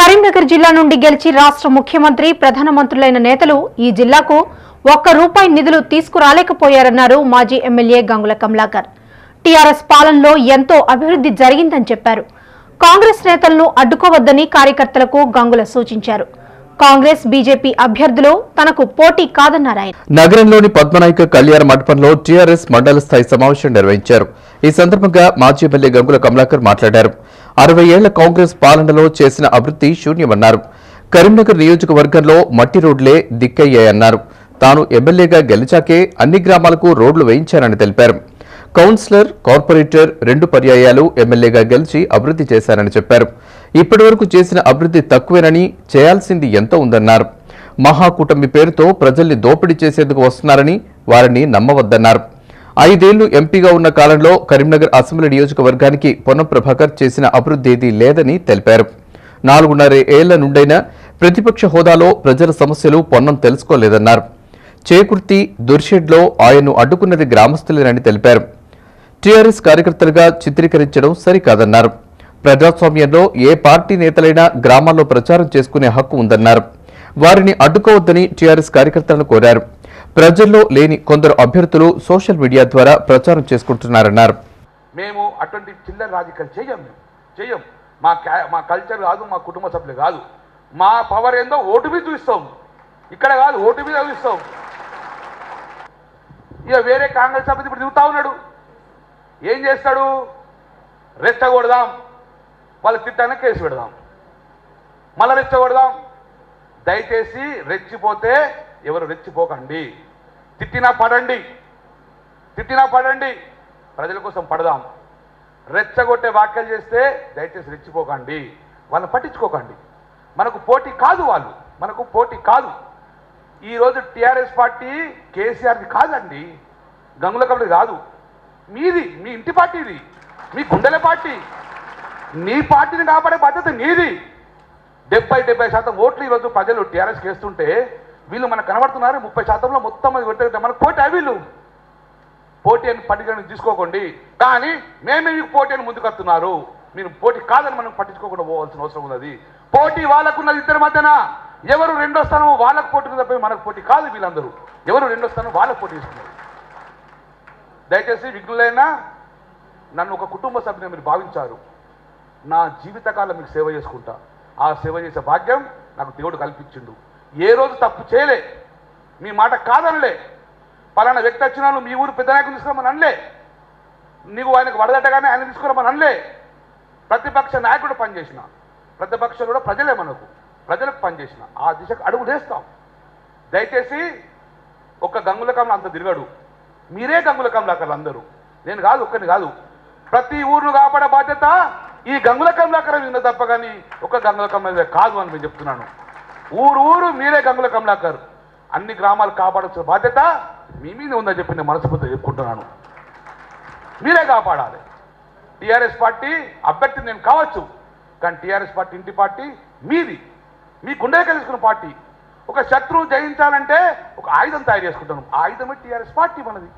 కరీంనగర్ జిల్లా నుండి గెలిచి రాష్ట్ర ముఖ్యమంత్రి ప్రధానమంత్రులైన నేతలు ఈ జిల్లాకు ఒక్క రూపాయి నిధులు తీసుకురాలేకపోయారన్నారు మాజీ ఎమ్మెల్యే గంగుల కమలాకర్. టీఆర్ఎస్ పాలనలో ఎంతో అభివృద్ధి జరిగిందని చెప్పారు. కాంగ్రెస్ నేతలను అడ్డుకోవద్దని కార్యకర్తలకు గంగుల సూచించారు. కాంగ్రెస్ బీజేపీ అభ్యర్థులు తనకు పోటీ కాదన్నారు ఆయన నగరంలోని పద్మనాయక కళ్యాణ మండపంలో టీఆర్ఎస్ మండల స్థాయి సమావేశం నిర్వహించారు. ఈ సందర్భంగా మాజీ ఎమ్మెల్యే గంగుల కమలాకర్ మాట్లాడారు. అరవై ఏళ్ళ కాంగ్రెస్ పాలనలో చేసిన అభివృద్ధి శూన్యమన్నారు. కరీంనగర్ నియోజకవర్గంలో మట్టి రోడ్లే దిక్కయ్యాయన్నారు. తాను ఎమ్మెల్యేగా గెలిచాకే అన్ని గ్రామాలకు రోడ్లు వేయించారని తెలిపారు. కౌన్సిలర్ కార్పొరేటర్ రెండు పర్యాయాలు ఎమ్మెల్యేగా గెలిచి అభివృద్ధి చేశారని చెప్పారు. ఇప్పటివరకు చేసిన అభివృద్ధి తక్కువేనని చేయాల్సింది ఎంత ఉందన్నారు. మహాకూటమి పేరుతో ప్రజల్ని దోపిడీ చేసేందుకు వస్తున్నారని వారిని నమ్మవద్దన్నారు. ఐదేళ్ళు ఎంపీగా ఉన్న కాలంలో కరీంనగర్ అసెంబ్లీ నియోజకవర్గానికి పొన్నం ప్రభాకర్ చేసిన అభివృద్ధి ఏదీ లేదని తెలిపారు. నాలుగున్నర ఏళ్ళ నుండైనా ప్రతిపక్ష హోదాలో ప్రజల సమస్యలు పొన్నం తెలుసుకోలేదన్నారు. చేకుర్తి దుర్షెడ్లో ఆయన్ను అడ్డుకున్నది గ్రామస్తులేనని తెలిపారు. టీఆర్ఎస్ కార్యకర్తలుగా చిత్రీకరించడం సరికాదన్నారు. ప్రజాస్వామ్యంలో ఏ పార్టీ నేతలైనా గ్రామాల్లో ప్రచారం చేసుకునే హక్కు ఉందన్నారు. వారిని అడ్డుకోవద్దని టీఆర్ఎస్ కార్యకర్తలను కోరారు. ప్రజల్లో లేని కొందరు అభ్యర్థులు సోషల్ మీడియా ద్వారా ప్రచారం చేసుకుంటున్నారన్నారు. మేము అటువంటి చిల్లర రాజకీయాలు చేయం చేయం మా క్యా మా కల్చర్ కాదు మా కుటుంబ సభ్యులు కాదు. మా పవర్ ఏందో ఓటు మీద చూపిస్తాం ఇక్కడ కాదు ఓటు మీద చూపిస్తాం ఇక వేరే కాంగ్రెస్ సభ్యులు ఇప్పుడు దిగుతా ఉన్నాడు. ఏం చేస్తాడు? రెచ్చగొడదాం వాళ్ళ తిట్టాన కేసు పెడదాం. మళ్ళీ రెచ్చగొడదాం దయచేసి రెచ్చిపోతే ఎవరు రెచ్చిపోకండి. తిట్టినా పడండి. తిట్టినా పడండి. ప్రజల కోసం పడదాం. రెచ్చగొట్టే వ్యాఖ్యలు చేస్తే దయచేసి రెచ్చిపోకండి. వాళ్ళని పట్టించుకోకండి. మనకు పోటీ కాదు వాళ్ళు. మనకు పోటీ కాదు. ఈరోజు టీఆర్ఎస్ పార్టీ కేసీఆర్ది కాదండి. గంగుల కబడి కాదు మీది మీ ఇంటి పార్టీ ఇది మీ గుండెల పార్టీ. నీ పార్టీని కాపాడే బాధ్యత నీది. డెబ్బై డెబ్బై శాతం ఓట్లు ఈరోజు ప్రజలు టీఆర్ఎస్ చేస్తుంటే వీళ్ళు మనకు కనబడుతున్నారు ముప్పై శాతంలో మొత్తం అది కొట్టే మనకు పోటీ వీళ్ళు. పోటీ అని పట్టుకొని తీసుకోకండి. కానీ మేమే మీకు పోటీ అని ముందుకు వస్తున్నారు. మీరు పోటీ కాదని మనం పట్టించుకోకుండా పోవాల్సిన అవసరం ఉన్నది. పోటీ వాళ్ళకున్నది ఇద్దరి మధ్యన. ఎవరు రెండో స్థానం వాళ్ళకు పోటీ తప్ప మనకు పోటీ కాదు వీళ్ళందరూ. ఎవరు రెండో స్థానం వాళ్ళకు పోటీ ఇస్తున్నారు దయచేసి విఘ్నులైనా నన్ను ఒక కుటుంబ సభ్యుని మీరు భావించారు. నా జీవితకాలం మీకు సేవ చేసుకుంటా. ఆ సేవ చేసే భాగ్యం నాకు దేవుడు కల్పించిండు. ఏ రోజు తప్పు చేయలే. మీ మాట కాదనలే. పలానా వ్యక్తి వచ్చినాను మీ ఊరు పెద్ద నాయకుని తీసుకురమ్మని అనలే. నీవు ఆయనకు వడదట్టగానే ఆయన తీసుకురమ్మని అనలే. ప్రతిపక్ష నాయకుడు పనిచేసిన. ప్రతిపక్షం కూడా ప్రజలే మనకు. ప్రజలకు పనిచేసిన. ఆ దిశకు అడుగు వేస్తాం. దయచేసి ఒక గంగుల కమల అంత తిరగడు. మీరే గంగుల కమలాకర్లు అందరూ. నేను కాదు ఒక్కరిని కాదు. ప్రతి ఊరును కాపాడే బాధ్యత ఈ గంగుల కమలాకర్ విన్న తప్ప కానీ ఒక గంగుల కమల కాదు అని నేను చెప్తున్నాను. ఊరు ఊరు మీరే గంగుల కమలాకర్. అన్ని గ్రామాలు కాపాడాల్సిన బాధ్యత మీ మీద ఉందని చెప్పి నేను మనస్ఫూర్తిగా చెప్పుకుంటున్నాను. మీరే కాపాడాలి. టీఆర్ఎస్ పార్టీ అభ్యర్థి నేను కావచ్చు కానీ టీఆర్ఎస్ పార్టీ ఇంటి పార్టీ మీది. మీ గుండె తెలుసుకున్న పార్టీ. ఒక శత్రువు జయించాలంటే ఒక ఆయుధం తయారు చేసుకుంటాను. ఆయుధమే టీఆర్ఎస్ పార్టీ మనది.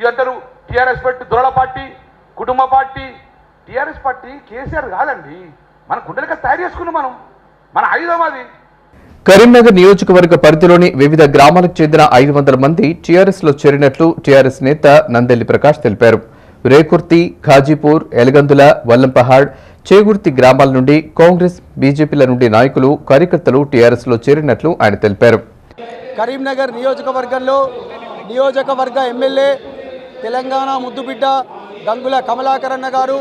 ఇదంటారు టీఆర్ఎస్ పార్టీ దొరల పార్టీ కుటుంబ పార్టీ. టీఆర్ఎస్ పార్టీ కేసీఆర్ కాదండి. మన గుండెలకి తయారు చేసుకున్నాం మనం. మన ఆయుధం అది. కరీంనగర్ నియోజకవర్గ పరిధిలోని వివిధ గ్రామాలకు చెందిన ఐదు వందల మంది టీఆర్ఎస్లో చేరినట్లు టీఆర్ఎస్ నేత నందెల్లి ప్రకాష్ తెలిపారు. రేకుర్తి ఖాజీపూర్ ఎలగందుల వల్లంపహాడ్ చేగుర్తి గ్రామాల నుండి కాంగ్రెస్ బీజేపీల నుండి నాయకులు కార్యకర్తలు టీఆర్ఎస్లో చేరినట్లు ఆయన తెలిపారు. కరీంనగర్ నియోజకవర్గంలో నియోజకవర్గ ఎమ్మెల్యే తెలంగాణ ముద్దుబిడ్డ గంగుల కమలాకరణ గారు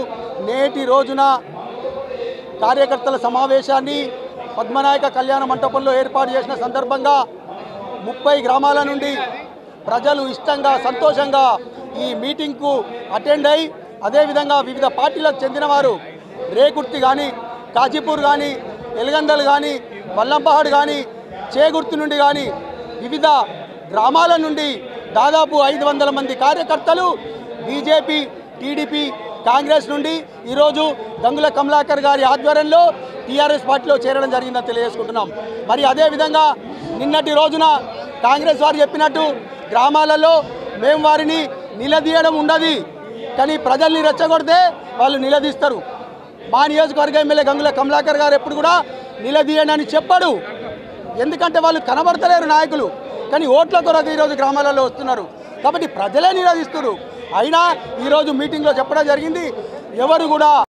నేటి రోజున కార్యకర్తల సమావేశాన్ని పద్మనాయక కళ్యాణ మంటపంలో ఏర్పాటు చేసిన సందర్భంగా ముప్పై గ్రామాల నుండి ప్రజలు ఇష్టంగా సంతోషంగా ఈ మీటింగ్కు అటెండ్ అయి అదేవిధంగా వివిధ పార్టీలకు చెందినవారు రేకుర్తి కానీ కాజీపూర్ కానీ ఎలగందలు కానీ వల్లంపహాడు కానీ చేగుర్తి నుండి కానీ వివిధ గ్రామాల నుండి దాదాపు ఐదు వందల మంది కార్యకర్తలు బీజేపీ టీడీపీ కాంగ్రెస్ నుండి ఈరోజు గంగుల కమలాకర్ గారి ఆధ్వర్యంలో టీఆర్ఎస్ పార్టీలో చేరడం జరిగిందని తెలియజేసుకుంటున్నాం. మరి అదేవిధంగా నిన్నటి రోజున కాంగ్రెస్ వారు చెప్పినట్టు గ్రామాలలో మేము వారిని నిలదీయడం ఉండదు. కానీ ప్రజల్ని రెచ్చగొడితే వాళ్ళు నిలదీస్తారు. మా నియోజకవర్గ ఎమ్మెల్యే గంగుల కమలాకర్ గారు ఎప్పుడు కూడా నిలదీయండి అని చెప్పడు. ఎందుకంటే వాళ్ళు కనబడతలేరు నాయకులు. కానీ ఓట్ల కొరకు ఈరోజు గ్రామాలలో వస్తున్నారు. కాబట్టి ప్రజలే నిరోధిస్తున్నారు అయినా ఈరోజు మీటింగ్లో చెప్పడం జరిగింది. ఎవరు కూడా